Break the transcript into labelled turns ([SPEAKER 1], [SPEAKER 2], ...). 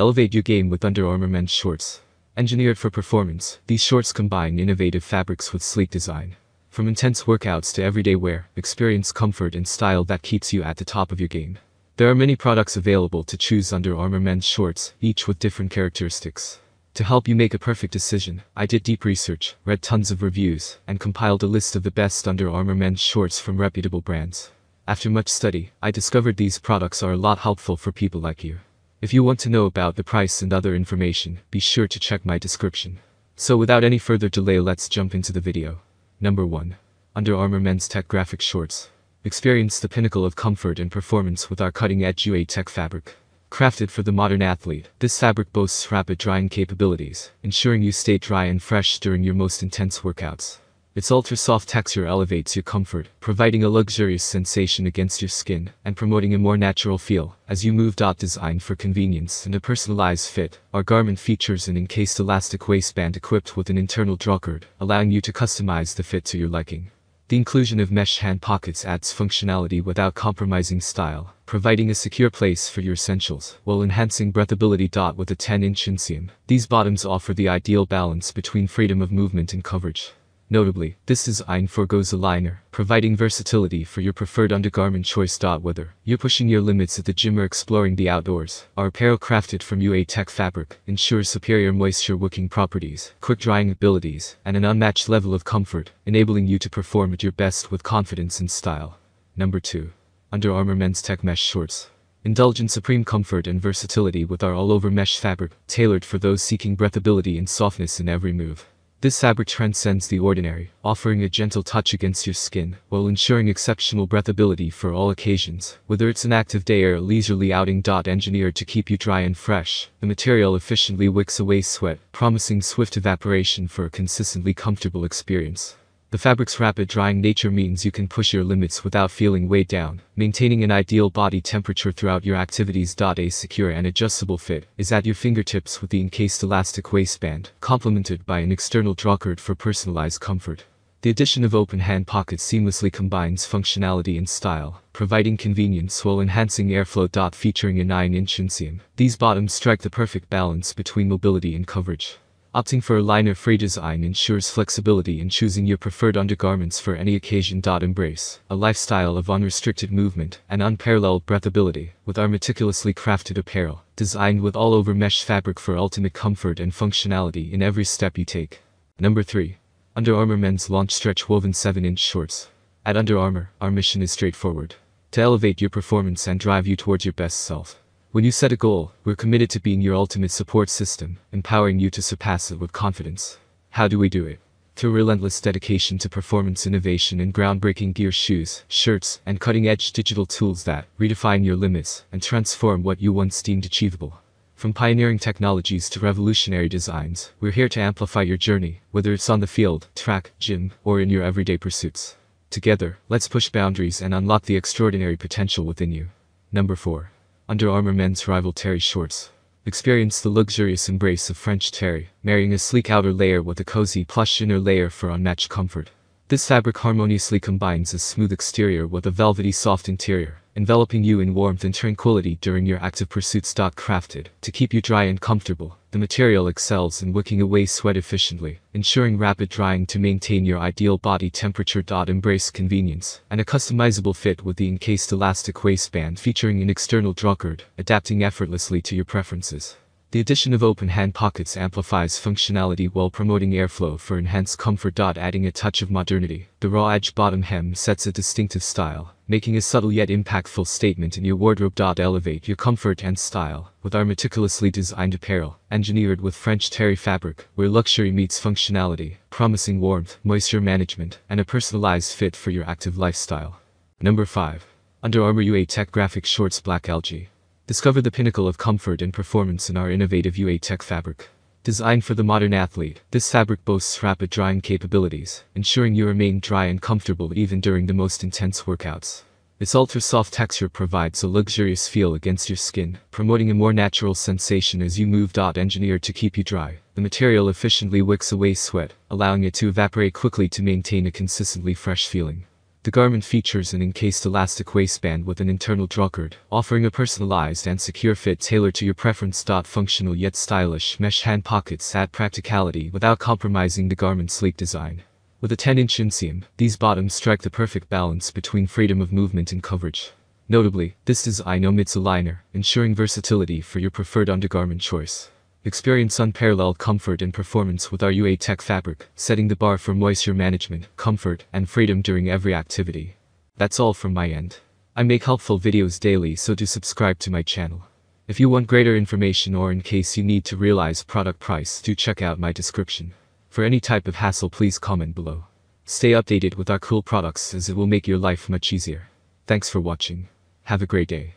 [SPEAKER 1] Elevate your game with Under Armour men's shorts. Engineered for performance, these shorts combine innovative fabrics with sleek design. From intense workouts to everyday wear, experience comfort and style that keeps you at the top of your game. There are many products available to choose Under Armour men's shorts, each with different characteristics. To help you make a perfect decision, I did deep research, read tons of reviews, and compiled a list of the best Under Armour men's shorts from reputable brands. After much study, I discovered these products are a lot helpful for people like you. If you want to know about the price and other information, be sure to check my description. So without any further delay let's jump into the video. Number 1. Under Armour Men's Tech Graphic Shorts. Experience the pinnacle of comfort and performance with our cutting-edge UA Tech fabric. Crafted for the modern athlete, this fabric boasts rapid drying capabilities, ensuring you stay dry and fresh during your most intense workouts. Its ultra-soft texture elevates your comfort, providing a luxurious sensation against your skin, and promoting a more natural feel, as you move. Designed for convenience and a personalized fit, our garment features an encased elastic waistband equipped with an internal drawcord, allowing you to customize the fit to your liking. The inclusion of mesh hand pockets adds functionality without compromising style, providing a secure place for your essentials, while enhancing breathability. With a 10-inch inseam, these bottoms offer the ideal balance between freedom of movement and coverage. Notably, this design forgoes a liner, providing versatility for your preferred undergarment choice. Whether you're pushing your limits at the gym or exploring the outdoors, our apparel crafted from UA Tech fabric ensures superior moisture wicking properties, quick drying abilities, and an unmatched level of comfort, enabling you to perform at your best with confidence and style. Number 2. Under Armour Men's Tech Mesh Shorts. Indulge in supreme comfort and versatility with our all-over mesh fabric, tailored for those seeking breathability and softness in every move. This fabric transcends the ordinary, offering a gentle touch against your skin, while ensuring exceptional breathability for all occasions, whether it's an active day or a leisurely outing. Engineered to keep you dry and fresh, the material efficiently wicks away sweat, promising swift evaporation for a consistently comfortable experience. The fabric's rapid drying nature means you can push your limits without feeling weighed down, maintaining an ideal body temperature throughout your activities. A secure and adjustable fit is at your fingertips with the encased elastic waistband, complemented by an external drawcord for personalized comfort. The addition of open hand pockets seamlessly combines functionality and style, providing convenience while enhancing airflow. Featuring a 9-inch inseam, these bottoms strike the perfect balance between mobility and coverage. Opting for a liner-free design ensures flexibility in choosing your preferred undergarments for any occasion. Embrace a lifestyle of unrestricted movement and unparalleled breathability with our meticulously crafted apparel, designed with all-over mesh fabric for ultimate comfort and functionality in every step you take. Number 3. Under Armour Men's Launch Stretch Woven 7-inch Shorts. At Under Armour, our mission is straightforward. To elevate your performance and drive you towards your best self. When you set a goal, we're committed to being your ultimate support system, empowering you to surpass it with confidence. How do we do it? Through relentless dedication to performance innovation and groundbreaking gear shoes, shirts, and cutting-edge digital tools that redefine your limits and transform what you once deemed achievable. From pioneering technologies to revolutionary designs, we're here to amplify your journey, whether it's on the field, track, gym, or in your everyday pursuits. Together, let's push boundaries and unlock the extraordinary potential within you. Number 4. Under Armour men's rival terry shorts. Experience the luxurious embrace of French terry, marrying a sleek outer layer with a cozy plush inner layer for unmatched comfort. This fabric harmoniously combines a smooth exterior with a velvety soft interior, enveloping you in warmth and tranquility during your active pursuits. Crafted to keep you dry and comfortable, the material excels in wicking away sweat efficiently, ensuring rapid drying to maintain your ideal body temperature. Embrace convenience and a customizable fit with the encased elastic waistband featuring an external drawcord, adapting effortlessly to your preferences. The addition of open hand pockets amplifies functionality while promoting airflow for enhanced comfort. Adding a touch of modernity, the raw edge bottom hem sets a distinctive style, making a subtle yet impactful statement in your wardrobe. Elevate your comfort and style with our meticulously designed apparel, engineered with French terry fabric, where luxury meets functionality, promising warmth, moisture management, and a personalized fit for your active lifestyle. Number 5. Under Armour UA Tech Graphic Shorts Black Algae. Discover the pinnacle of comfort and performance in our innovative UA Tech fabric. Designed for the modern athlete, this fabric boasts rapid drying capabilities, ensuring you remain dry and comfortable even during the most intense workouts. Its ultra-soft texture provides a luxurious feel against your skin, promoting a more natural sensation as you move. Engineered to keep you dry, the material efficiently wicks away sweat, allowing it to evaporate quickly to maintain a consistently fresh feeling. The garment features an encased elastic waistband with an internal drawcord, offering a personalized and secure fit tailored to your preference. Functional yet stylish mesh hand pockets add practicality without compromising the garment's sleek design. With a 10-inch inseam, these bottoms strike the perfect balance between freedom of movement and coverage. Notably, this design omits a liner, ensuring versatility for your preferred undergarment choice. Experience unparalleled comfort and performance with our UA Tech fabric, setting the bar for moisture management, comfort, and freedom during every activity. That's all from my end. I make helpful videos daily so do subscribe to my channel. If you want greater information or in case you need to realize product price do check out my description. For any type of hassle please comment below. Stay updated with our cool products as it will make your life much easier. Thanks for watching. Have a great day.